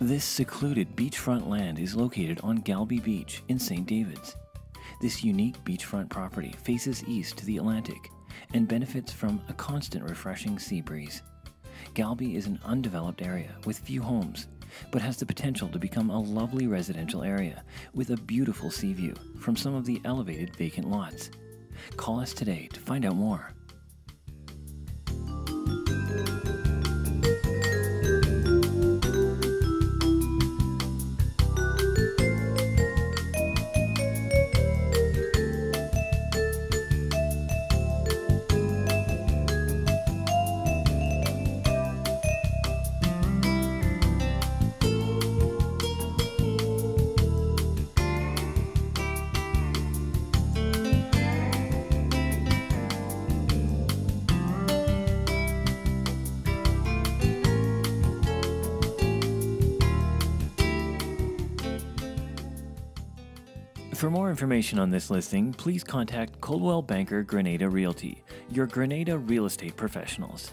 This secluded beachfront land is located on Galby Beach in St. David's. This unique beachfront property faces east to the Atlantic and benefits from a constant refreshing sea breeze. Galby is an undeveloped area with few homes, but has the potential to become a lovely residential area with a beautiful sea view from some of the elevated vacant lots. Call us today to find out more. For more information on this listing, please contact Coldwell Banker Grenada Realty, your Grenada real estate professionals.